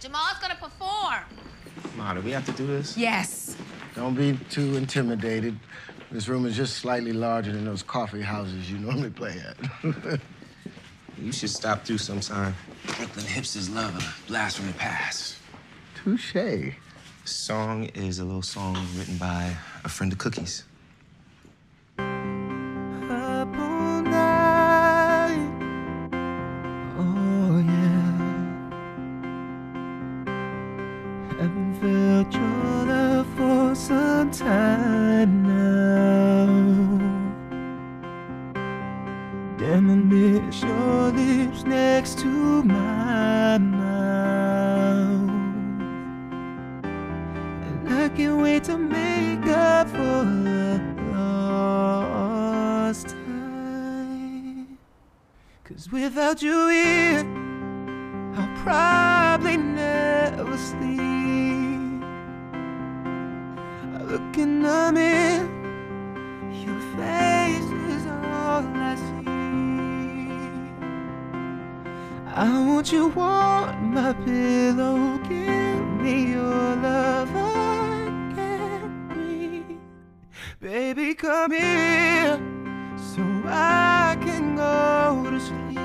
Jamal's gonna perform. Ma, do we have to do this? Yes. Don't be too intimidated. This room is just slightly larger than those coffee houses you normally play at. You should stop through sometime. Brooklyn hipsters love a blast from the past. Touche. Song is a little song written by a friend of Cookie's. Haven't felt your love for some time now. Damn, I miss your lips next to my mouth. And I can't wait to make up for the lost time. Cause without you here, I'll probably never sleep. I look in the mirror, your face is all I see. I want you on my pillow, give me your love, I can't breathe. Baby, come here so I can go to sleep.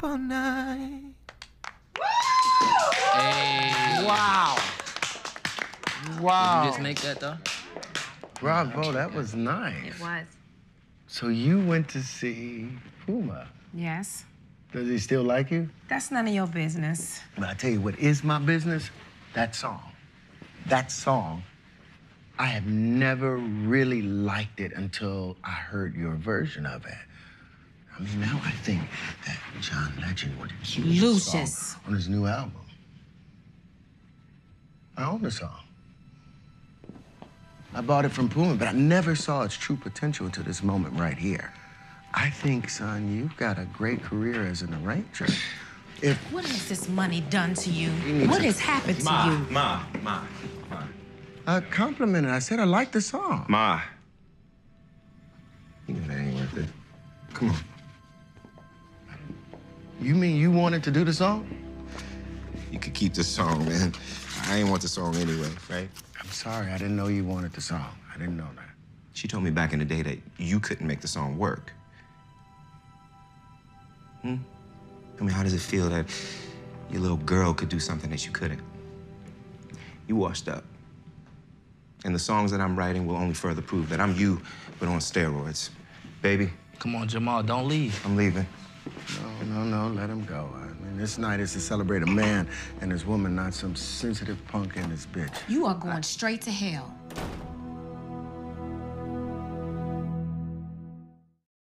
Up all night. Hey. Wow. Wow. Did you just make that though? Bravo, oh, that was nice. It was. So you went to see Puma. Yes. Does he still like you? That's none of your business. But I tell you what is my business? That song. That song. I have never really liked it until I heard your version of it. I mean, now I think that John Legend would use the song Lucious. on his new album. I own the song. I bought it from Puma, but I never saw its true potential until this moment right here. I think, son, you've got a great career as an arranger. If What has this money done to you? You What to- has happened to Ma, you? ma, ma, ma. I complimented, I said I liked the song. Ma. You know that ain't worth it. Come on. You mean you wanted to do the song? You could keep the song, man. I ain't want the song anyway, right? I'm sorry, I didn't know you wanted the song. I didn't know that. She told me back in the day that you couldn't make the song work. Hmm? I mean, how does it feel that your little girl could do something that you couldn't? You washed up. And the songs that I'm writing will only further prove that I'm you, but on steroids. Baby, Come on, Jamal, don't leave. I'm leaving. No, no, no, let him go. I mean, this night is to celebrate a man and his woman, not some sensitive punk and his bitch. You are going straight to hell.